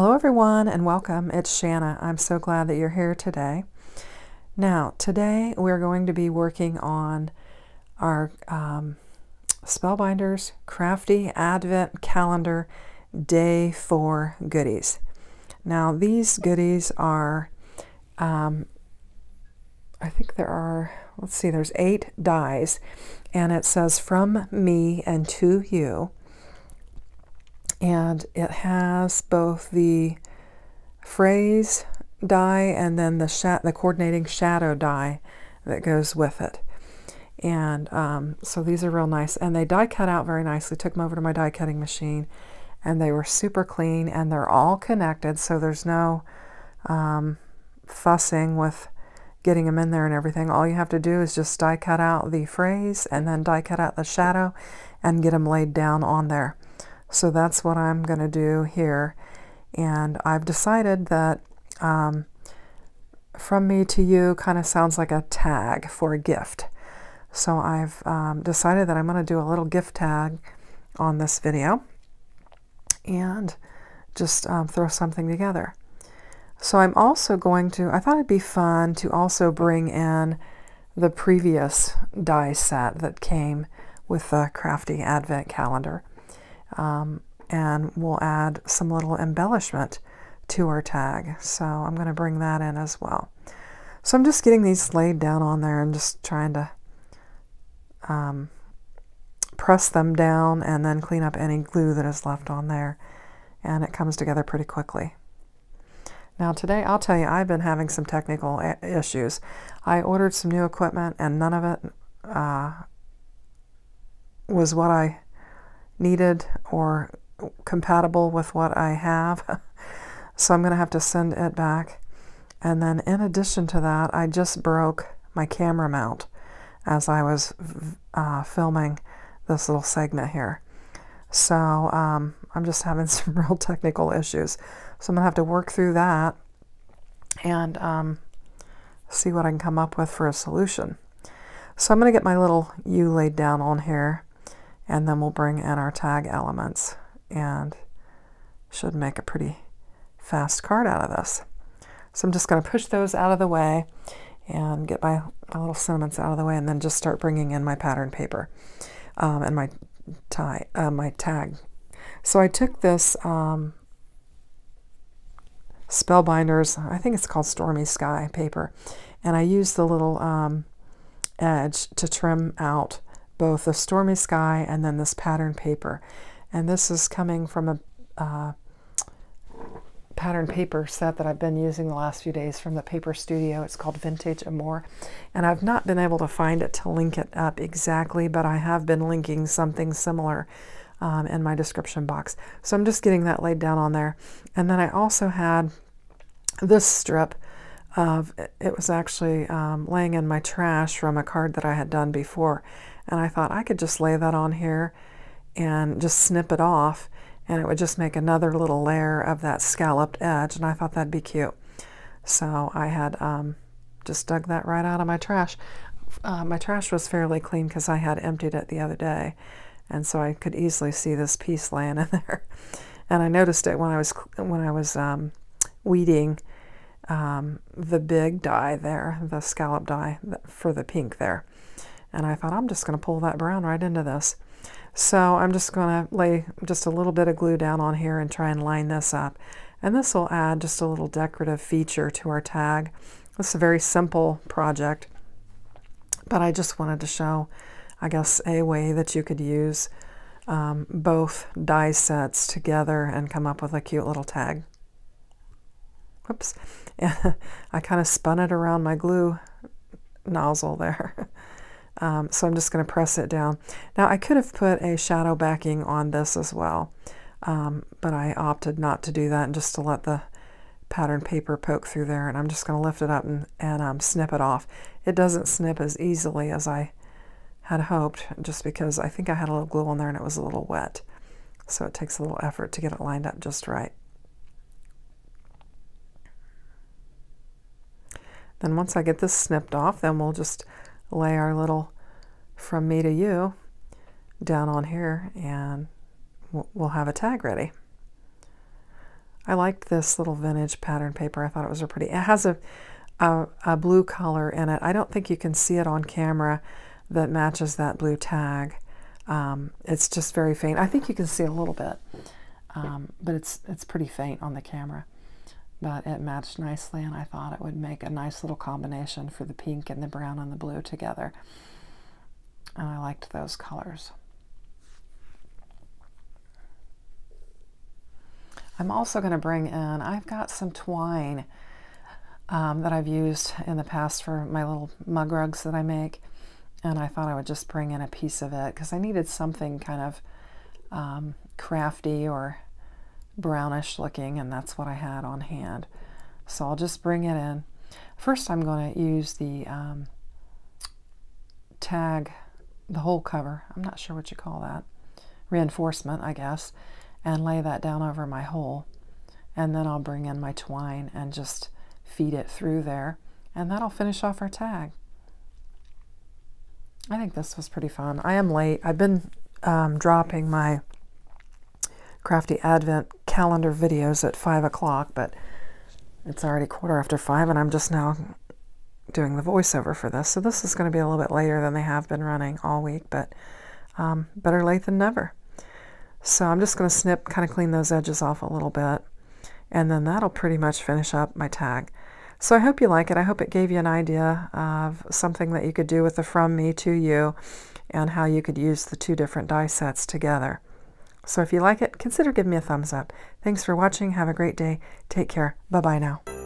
Hello everyone and welcome. It's Shanna. I'm so glad that you're here today. Now, today we're going to be working on our um, Spellbinders Crafty Advent Calendar Day 4 goodies. Now, these goodies are, um, I think there are, let's see, there's eight dies, and it says from me and to you and it has both the phrase die and then the, the coordinating shadow die that goes with it. And um, so these are real nice. And they die cut out very nicely. Took them over to my die cutting machine and they were super clean and they're all connected so there's no um, fussing with getting them in there and everything. All you have to do is just die cut out the phrase and then die cut out the shadow and get them laid down on there. So that's what I'm going to do here. And I've decided that um, from me to you kind of sounds like a tag for a gift. So I've um, decided that I'm going to do a little gift tag on this video and just um, throw something together. So I'm also going to, I thought it'd be fun to also bring in the previous die set that came with the Crafty Advent Calendar. Um, and we'll add some little embellishment to our tag. So I'm going to bring that in as well. So I'm just getting these laid down on there and just trying to um, press them down and then clean up any glue that is left on there. And it comes together pretty quickly. Now today, I'll tell you, I've been having some technical issues. I ordered some new equipment and none of it uh, was what I needed or compatible with what I have. so I'm going to have to send it back. And then in addition to that, I just broke my camera mount as I was uh, filming this little segment here. So um, I'm just having some real technical issues. So I'm going to have to work through that and um, see what I can come up with for a solution. So I'm going to get my little U laid down on here and then we'll bring in our tag elements and should make a pretty fast card out of this. So I'm just going to push those out of the way and get my, my, little sentiments out of the way and then just start bringing in my pattern paper um, and my tie, uh, my tag. So I took this um, Spellbinders, I think it's called Stormy Sky paper, and I used the little um, edge to trim out both the stormy sky and then this pattern paper. And this is coming from a uh, pattern paper set that I've been using the last few days from the Paper Studio. It's called Vintage Amour. And I've not been able to find it to link it up exactly, but I have been linking something similar um, in my description box. So I'm just getting that laid down on there. And then I also had this strip of, it was actually um, laying in my trash from a card that I had done before. And I thought I could just lay that on here and just snip it off and it would just make another little layer of that scalloped edge and I thought that'd be cute. So I had um, just dug that right out of my trash. Uh, my trash was fairly clean because I had emptied it the other day and so I could easily see this piece laying in there. And I noticed it when I was when I was um, weeding um, the big die there, the scallop die for the pink there. And I thought, I'm just going to pull that brown right into this. So I'm just going to lay just a little bit of glue down on here and try and line this up. And this will add just a little decorative feature to our tag. This is a very simple project, but I just wanted to show, I guess, a way that you could use um, both die sets together and come up with a cute little tag. Whoops. I kind of spun it around my glue nozzle there. Um, so I'm just going to press it down. Now I could have put a shadow backing on this as well, um, but I opted not to do that and just to let the pattern paper poke through there. And I'm just going to lift it up and, and um, snip it off. It doesn't snip as easily as I had hoped, just because I think I had a little glue on there and it was a little wet. So it takes a little effort to get it lined up just right. Then once I get this snipped off, then we'll just lay our little from me to you down on here and we'll have a tag ready. I liked this little vintage pattern paper. I thought it was a pretty, it has a, a, a blue color in it. I don't think you can see it on camera that matches that blue tag. Um, it's just very faint. I think you can see a little bit, um, but it's, it's pretty faint on the camera. But it matched nicely, and I thought it would make a nice little combination for the pink and the brown and the blue together. And I liked those colors. I'm also going to bring in, I've got some twine um, that I've used in the past for my little mug rugs that I make. And I thought I would just bring in a piece of it because I needed something kind of um, crafty or brownish looking, and that's what I had on hand. So I'll just bring it in. First, I'm going to use the um, tag, the hole cover. I'm not sure what you call that. Reinforcement, I guess and lay that down over my hole. And then I'll bring in my twine and just feed it through there. And that'll finish off our tag. I think this was pretty fun. I am late. I've been um, dropping my Crafty Advent calendar videos at 5 o'clock, but it's already quarter after 5, and I'm just now doing the voiceover for this. So this is going to be a little bit later than they have been running all week, but um, better late than never. So I'm just going to snip, kind of clean those edges off a little bit. And then that'll pretty much finish up my tag. So I hope you like it. I hope it gave you an idea of something that you could do with the From Me to You and how you could use the two different die sets together. So if you like it, consider giving me a thumbs up. Thanks for watching. Have a great day. Take care. Bye-bye now.